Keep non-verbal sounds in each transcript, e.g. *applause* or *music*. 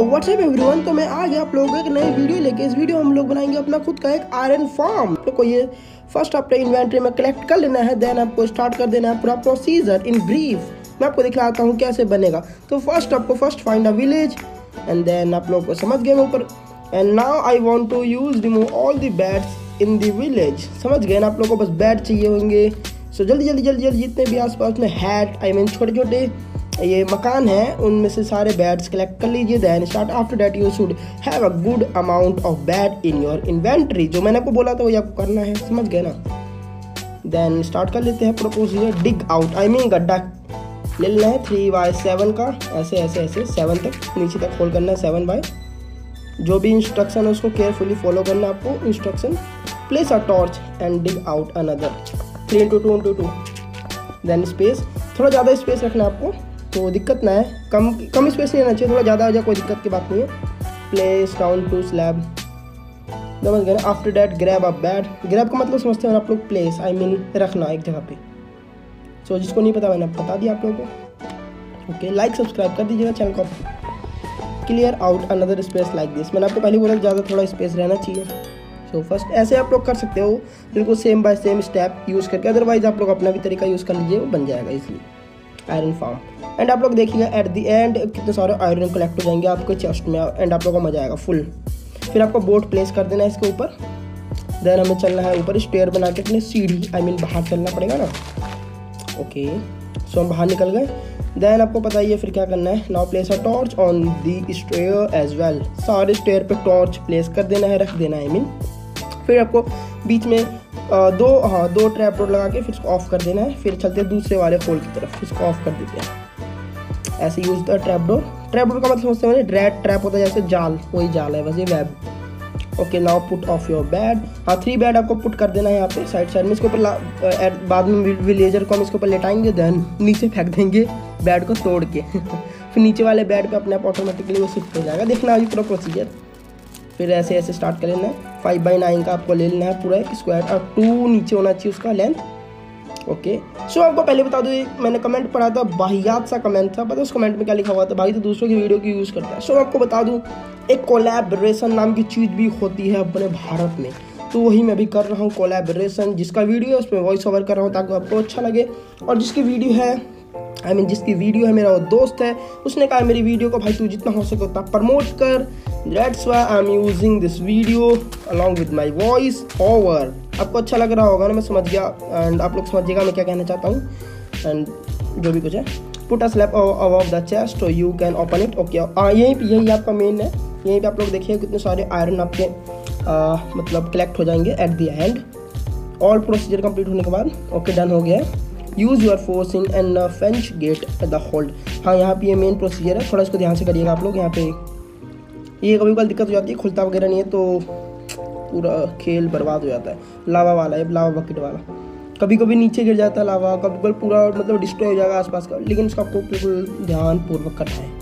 WhatsApp everyone तो मैं आ गया आप लोगों को एक नई वीडियो लेके। इस वीडियो हम लोग बनाएँगे अपना खुद का एक आयरन फार्म तो को ये फ़र्स्ट अपने इन्वेंट्री में कलेक्ट कर लेना है देन आपको स्टार्ट कर देना है पूरा प्रोसीजर इन ब्रीफ मैं आपको दिखलाता हूँ कैसे बनेगा। तो फ़र्स्ट आपको first find a village and then आप लोग को समझ गए ऊपर। And now I want to use remove all the bats in the village समझ गए ना आप लोग को? बस बैट चाहिए होंगे। सो जल्दी जल्दी जल्दी जल्दी, जितने भी आसपास में हैट आई मीन छोटे छोटे ये मकान है, उनमें से सारे बैट्स कलेक्ट कर लीजिए। Then start after that you should have a good amount of bed in your inventory जो मैंने आपको बोला था, वही आपको करना है, समझ गए ना? देन स्टार्ट कर लेते हैं प्रोपोजियर डिग आउट आई मीन गड्ढा। ले लेना है थ्री बाय सेवन का। ऐसे ऐसे ऐसे सेवन तक, नीचे तक होल्ड करना है सेवन बाय जो भी इंस्ट्रक्शन है, उसको केयरफुली फॉलो करना है आपको। Instruction place a torch and dig out another three into two into two then space थोड़ा ज़्यादा स्पेस रखना है आपको। तो दिक्कत ना है। कम कम स्पेस नहीं रहना चाहिए थोड़ा ज़्यादा हो जाए कोई दिक्कत की बात नहीं है। प्लेस डाउन टू स्लैब समझ गए after that grab a bed grab का मतलब समझते हैं आप लोग प्लेस आई मीन रखना एक जगह पे। सो so, जिसको नहीं पता मैंने बता दिया आप लोगों को। ओके लाइक सब्सक्राइब कर दीजिएगा चैनल को। Clear out another space like this मैंने आपको पहले बोला ज़्यादा थोड़ा स्पेस रहना चाहिए। सो so, फ़र्स्ट ऐसे आप लोग कर सकते हो। बिल्कुल same by same step use करके। अदरवाइज़ आप लोग अपना भी तरीका यूज़ कर लीजिए वो बन जाएगा इसलिए आयरन फार्म एंड आप लोग देखिएगा एट द एंड कितने सारे आयरन कलेक्ट हो जाएँगे आपके चेस्ट में एंड आप लोग को मज़ा आएगा फुल फिर आपको बोट प्लेस कर देना है इसके ऊपर. देन हमें चलना है ऊपर स्टेयर बना के अपने सीढ़ी आई मीन बाहर चलना पड़ेगा ना? ओके सो हम बाहर निकल गए. देन आपको पता ही है फिर क्या करना है? Now place a torch on the stair as well सारे स्टेयर पे टॉर्च प्लेस कर देना है, रख देना है आई मीन फिर आपको बीच में दो हाँ दो ट्रैप डोर लगा के फिर इसको ऑफ़ कर देना है। फिर चलते हैं दूसरे वाले होल की तरफ़, इसको ऑफ़ कर देते हैं। ऐसे use the trap door trap door का मतलब समझते हैं? ड्रैट ट्रैप होता है जैसे जाल वही जाल है, वैसे web okay now put of your bed हाँ थ्री बैड आपको पुट कर देना है यहाँ पे साइड साइड में। इसके ऊपर बाद में विलेजर को हम इसके ऊपर लेटाएँगे देन नीचे फेंक देंगे बैड को तोड़ के। *laughs* फिर नीचे वाले बैड पे अपने आप ऑटोमेटिकली वो शिफ्ट हो जाएगा। देखना अभी पूरा प्रोसीजर फिर ऐसे ऐसे स्टार्ट कर लेना है। फाइव बाई नाइन का आपको ले लेना है पूरा एक स्क्वायर और टू नीचे होना चाहिए उसका लेंथ ओके सो आपको पहले बता दूँ मैंने कमेंट पढ़ा था, बाहियात सा कमेंट था, पता उस कमेंट में क्या लिखा हुआ था? भाई तो दूसरों की वीडियो की यूज़ करता है। सो आपको बता दूँ, एक कोलैबोरेशन नाम की चीज़ भी होती है अपने भारत में। तो वही मैं भी कर रहा हूँ कोलैबोरेशन जिसका वीडियो है, उसमें वॉइस ओवर कर रहा हूँ ताकि आपको अच्छा लगे। और जिसकी वीडियो है आई I मीन mean, जिसकी वीडियो है मेरा वो दोस्त है उसने कहा मेरी वीडियो को भाई तू जितना हो सके उतना प्रमोट कर। That's why I am using this video along with my voiceover आपको अच्छा लग रहा होगा ना मैं समझ गया एंड आप लोग समझिएगा मैं क्या कहना चाहता हूँ। एंड जो भी कुछ है put a slab above the chest you can open it okay यहीं पे यही आपका मेन है। यहीं पर आप लोग देखिए कितने सारे आयरन आपके uh, मतलब कलेक्ट हो जाएँगे at the end all procedure complete होने के बाद ओके okay, डन हो गया है। Use your force in and French get at the hold हाँ यहाँ पे ये मेन प्रोसीजर है। थोड़ा इसको ध्यान से करिएगा आप लोग, यहाँ पे। ये कभी कभी दिक्कत हो जाती है, खुलता वगैरह नहीं है तो पूरा खेल बर्बाद हो जाता है। लावा वाला है, लावा बकेट वाला। कभी कभी नीचे गिर जाता है लावा कभी कभी पूरा मतलब डिस्ट्रॉय हो जाएगा आसपास का। लेकिन उसका आपको बिल्कुल ध्यानपूर्वक करना है।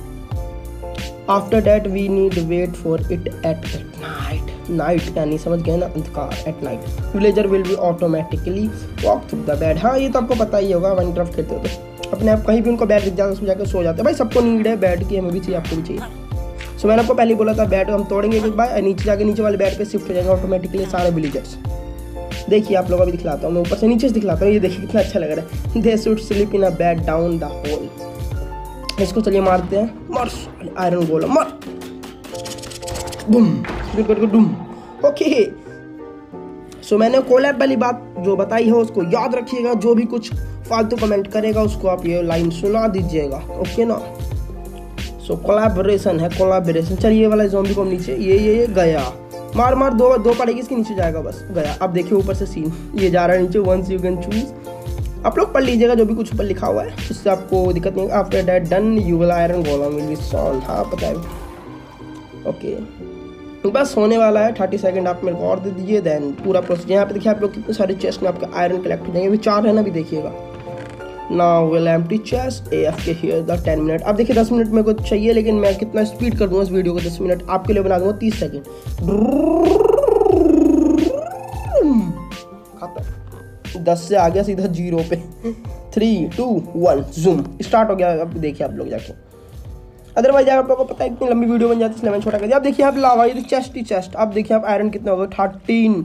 After that we need wait for it at night night यानी समझ गए ना अंधकार at night villager will be automatically walk through the bed हाँ ये तो आपको पता ही होगा वन क्रफ्ट खेलते हो तो अपने आप कहीं भी उनको बैड दिख जाता है जाकर सो जाते हैं। भाई सबको नीड है बैड की हमें भी चाहिए आपको भी चाहिए। सो so, मैंने आपको पहले बोला था बैट हम तोड़ेंगे एक बार नीचे जाके नीचे वाले बैट पे शिफ्ट हो जाएँगे ऑटोमेटिकली सारे विलेजर्स देखिए आप लोग अभी दिखलाता हूँ मैं ऊपर से नीचे से दिखलाता हूँ ये देखिए कितना अच्छा लग रहा है। They should sleep in a bed down the hole इसको चलिए मारते हैं। मर। आयरन गोला मर। बुम करके डुम। ओके सो मैंने कोलैब वाली बात जो बताई है, उसको याद रखिएगा। जो भी कुछ फालतू कमेंट करेगा, उसको आप ये लाइन सुना दीजिएगा। ओके ना? सो कोलैबोरेशन है कोलैबोरेशन चलिए ये वाला जोम्बी को नीचे, ये ये ये, गया। मार मार, दो दो पड़ेगी, इसके नीचे जाएगा, बस। गया। अब देखिए ऊपर से सीन ये जा रहा है नीचे वंस यू कैन चूज़ आप लोग पढ़ लीजिएगा जो भी कुछ ऊपर लिखा हुआ है उससे आपको दिक्कत नहीं after that done you will iron golem will be solve हाँ पता है। ओके बस होने वाला है थर्टी सेकेंड आप मेरे को और दे दीजिए देन पूरा प्रोसेस यहाँ पे देखिए आप लोग कितने सारे चेस्ट में आपका आयरन कलेक्ट हो जाएँगे। अभी चार है ना भी देखिएगा। Now will empty chest A F K here the ten minute अब देखिए दस मिनट मेरे को चाहिए, लेकिन मैं कितना स्पीड कर दूँगा इस वीडियो को, दस मिनट आपके लिए बना दूँगा तीस सेकेंड दस से आ गया सीधा ज़ीरो पे। Three two one zoom start हो गया, अब देखिए आप लोग जाके। अदरवाइज़ आप लोगों को पता है इतनी लंबी वीडियो बन जाती है, इसलिए मैंने छोटा कर दिया। अब देखिए आप लावा, ये चेस्ट ही चेस्ट अब देखिए आप आयरन कितना होगा थर्टीन